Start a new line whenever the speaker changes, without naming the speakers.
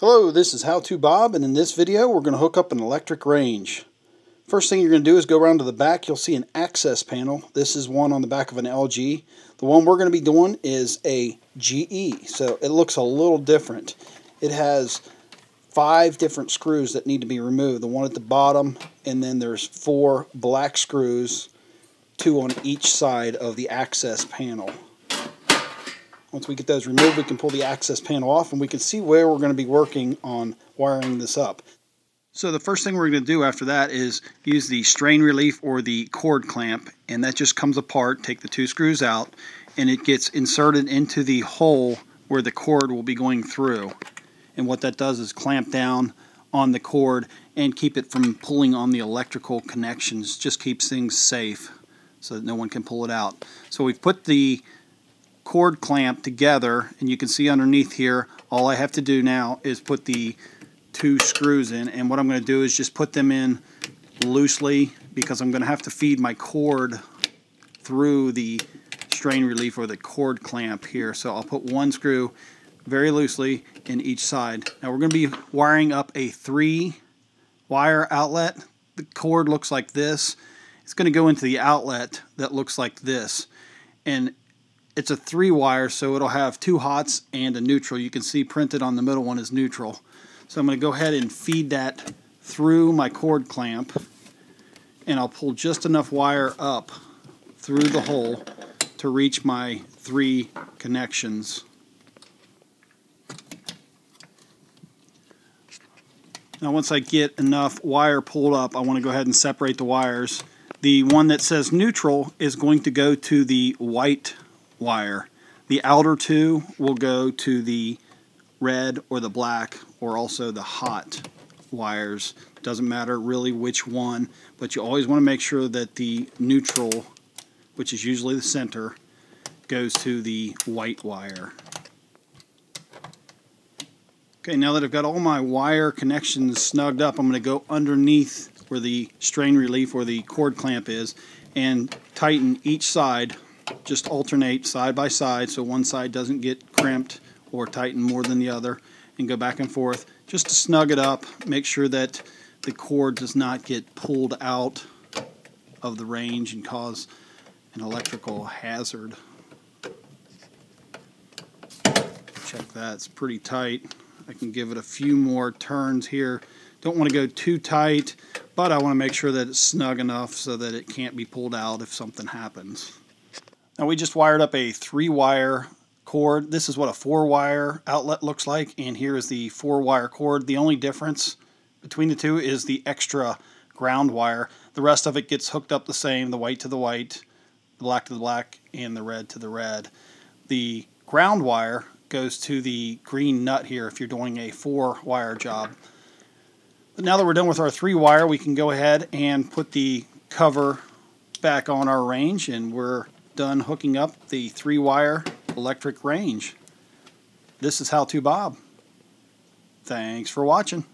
Hello, this is How To Bob, and in this video we're going to hook up an electric range. First thing you're going to do is go around to the back. You'll see an access panel. This is one on the back of an LG. The one we're going to be doing is a GE, so it looks a little different. It has five different screws that need to be removed. The one at the bottom, and then there's four black screws, two on each side of the access panel. Once we get those removed, we can pull the access panel off and we can see where we're going to be working on wiring this up. So the first thing we're going to do after that is use the strain relief or the cord clamp and that just comes apart, take the two screws out and it gets inserted into the hole where the cord will be going through. And what that does is clamp down on the cord and keep it from pulling on the electrical connections, just keeps things safe so that no one can pull it out. So we've put the cord clamp together and you can see underneath here all I have to do now is put the two screws in and what I'm going to do is just put them in loosely because I'm going to have to feed my cord through the strain relief or the cord clamp here so I'll put one screw very loosely in each side. Now we're going to be wiring up a three wire outlet. The cord looks like this. It's going to go into the outlet that looks like this and it's a three wire so it'll have two hots and a neutral. You can see printed on the middle one is neutral. So I'm going to go ahead and feed that through my cord clamp and I'll pull just enough wire up through the hole to reach my three connections. Now once I get enough wire pulled up I want to go ahead and separate the wires. The one that says neutral is going to go to the white wire. The outer two will go to the red or the black or also the hot wires. Doesn't matter really which one, but you always want to make sure that the neutral, which is usually the center, goes to the white wire. Okay, now that I've got all my wire connections snugged up, I'm going to go underneath where the strain relief or the cord clamp is and tighten each side just alternate side by side so one side doesn't get crimped or tightened more than the other and go back and forth just to snug it up make sure that the cord does not get pulled out of the range and cause an electrical hazard. Check that it's pretty tight. I can give it a few more turns here. Don't want to go too tight but I want to make sure that it's snug enough so that it can't be pulled out if something happens now we just wired up a three wire cord. This is what a four wire outlet looks like and here is the four wire cord. The only difference between the two is the extra ground wire. The rest of it gets hooked up the same, the white to the white, the black to the black, and the red to the red. The ground wire goes to the green nut here if you're doing a four wire job. But now that we're done with our three wire, we can go ahead and put the cover back on our range and we're done hooking up the three wire electric range. This is How To Bob. Thanks for watching.